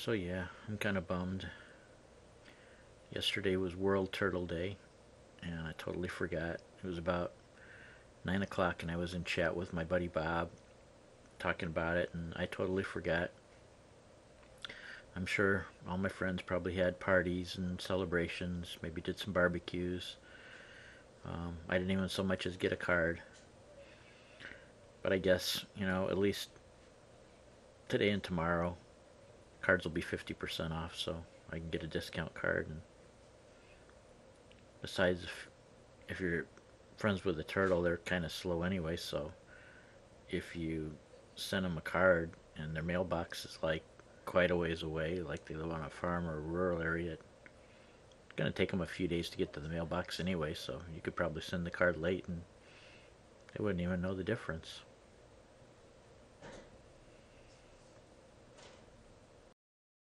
So yeah, I'm kind of bummed. Yesterday was World Turtle Day, and I totally forgot. It was about 9 o'clock, and I was in chat with my buddy Bob, talking about it, and I totally forgot. I'm sure all my friends probably had parties and celebrations, maybe did some barbecues. Um, I didn't even so much as get a card. But I guess, you know, at least today and tomorrow, cards will be 50% off, so I can get a discount card. And besides, if, if you're friends with a turtle, they're kind of slow anyway, so if you send them a card and their mailbox is like quite a ways away, like they live on a farm or a rural area, it's going to take them a few days to get to the mailbox anyway, so you could probably send the card late and they wouldn't even know the difference.